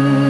you.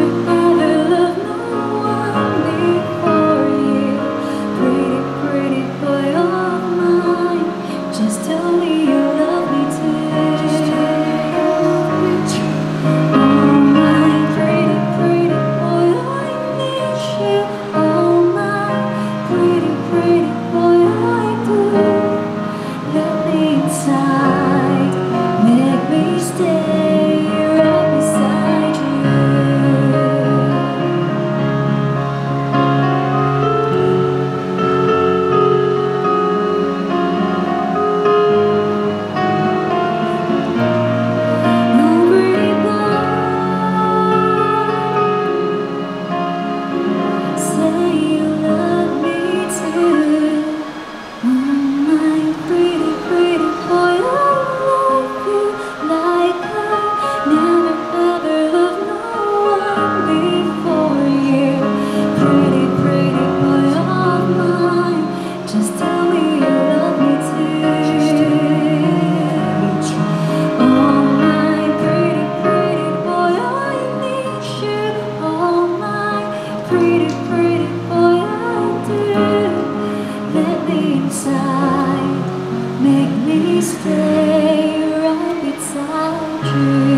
you.